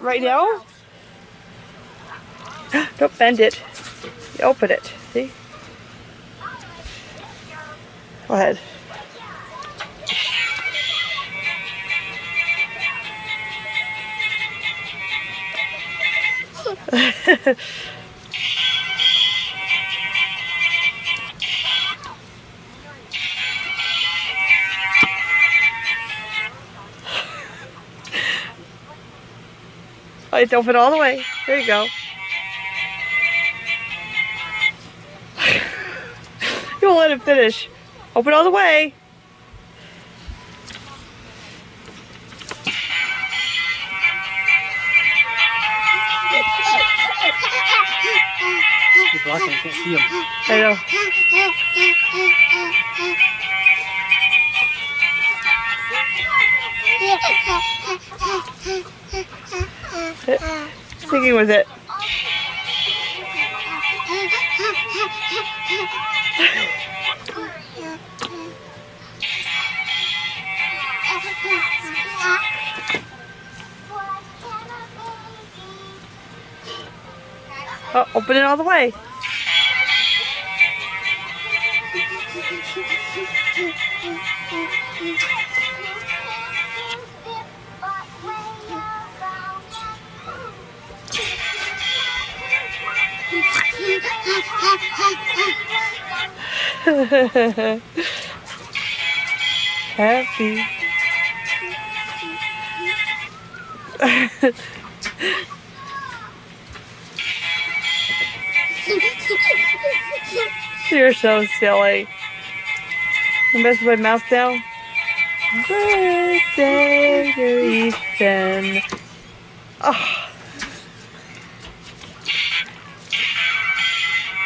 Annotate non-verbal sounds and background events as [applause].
right now? [gasps] Don't bend it. You open it. See? Go ahead. [laughs] Oh, it's open all the way. There you go. [laughs] you won't let it finish. Open all the way. You're blocking, I can't see him. I know. [laughs] Singing with it. [laughs] Oh, open it all the way. [laughs] Happy. You're so silly. You mess with my mouth now? Birthday to Ethan.